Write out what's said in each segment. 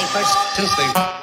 Tuesday, first Tuesday.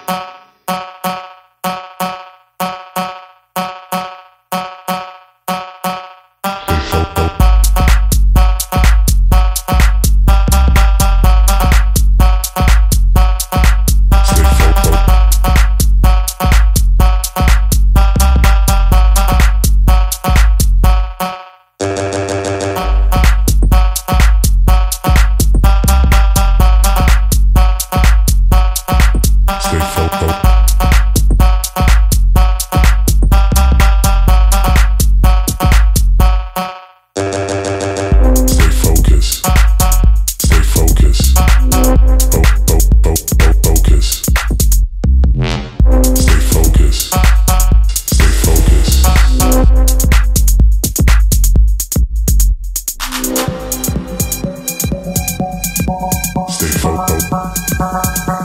Fogo.